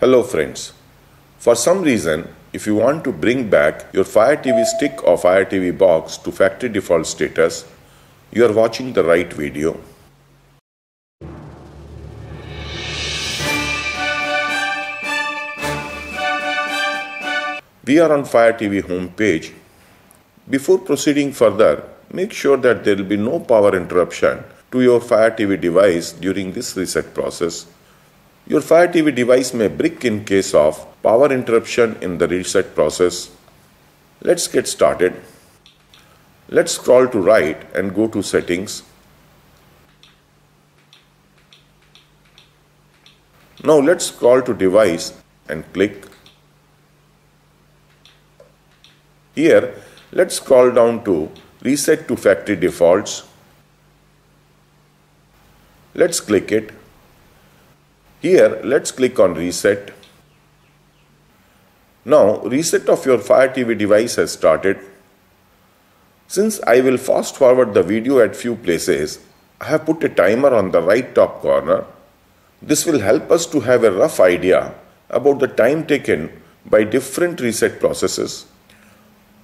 Hello friends. For some reason, if you want to bring back your Fire TV stick or Fire TV box to factory default status, you are watching the right video. We are on Fire TV homepage. Before proceeding further, make sure that there will be no power interruption to your Fire TV device during this reset process. Your Fire TV device may brick in case of power interruption in the reset process. Let's get started. Let's scroll to right and go to settings. Now let's scroll to device and click. Here, let's scroll down to reset to factory defaults. Let's click it. Here, let's click on reset. Now, reset of your Fire TV device has started. Since I will fast forward the video at few places, I have put a timer on the right top corner. This will help us to have a rough idea about the time taken by different reset processes.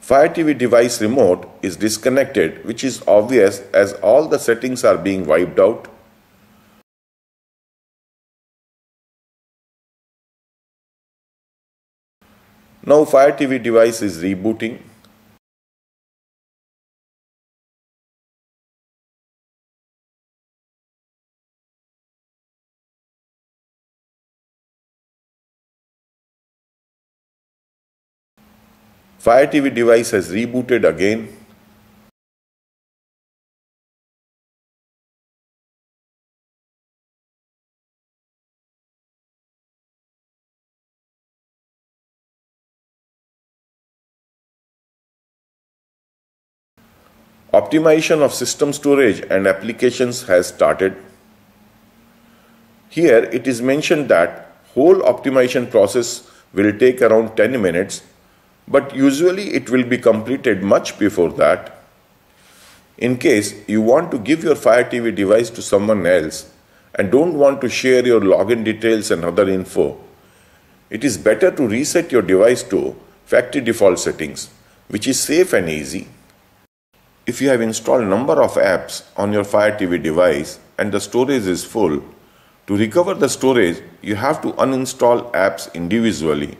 Fire TV device remote is disconnected which is obvious as all the settings are being wiped out. Now Fire TV device is rebooting. Fire TV device has rebooted again. Optimization of system storage and applications has started. Here it is mentioned that whole optimization process will take around 10 minutes but usually it will be completed much before that. In case you want to give your Fire TV device to someone else and don't want to share your login details and other info, it is better to reset your device to factory default settings, which is safe and easy. If you have installed a number of apps on your Fire TV device and the storage is full, to recover the storage, you have to uninstall apps individually.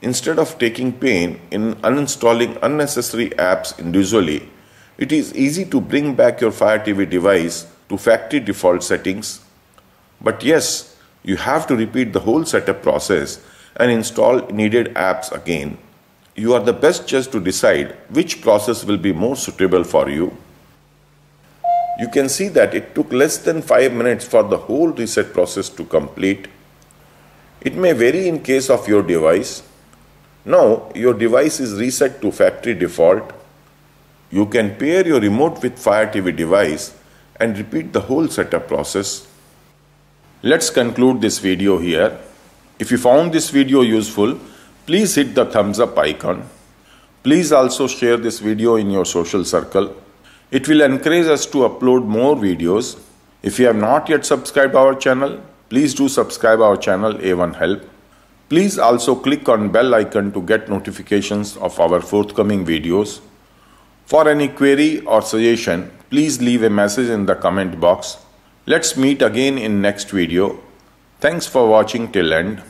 Instead of taking pain in uninstalling unnecessary apps individually, it is easy to bring back your Fire TV device to factory default settings. But yes, you have to repeat the whole setup process and install needed apps again you are the best judge to decide which process will be more suitable for you. You can see that it took less than 5 minutes for the whole reset process to complete. It may vary in case of your device. Now your device is reset to factory default. You can pair your remote with Fire TV device and repeat the whole setup process. Let's conclude this video here. If you found this video useful, Please hit the thumbs up icon. Please also share this video in your social circle. It will encourage us to upload more videos. If you have not yet subscribed our channel, please do subscribe our channel A1 Help. Please also click on bell icon to get notifications of our forthcoming videos. For any query or suggestion, please leave a message in the comment box. Let's meet again in next video. Thanks for watching till end.